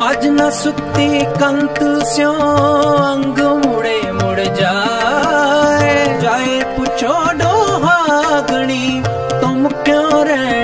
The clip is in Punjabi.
ਅੱਜ ਨਾ ਸੁੱਤੀ ਕੰਤ ਸਿਉ ਅੰਗ ਮੁੜੇ ਮੁੜ ਜਾਏ। ਜਾਏ ਪੁੱਛੋ ਡੋਹਾਗਣੀ ਤੁਮ ਕਿਉਂ ਰਹਿ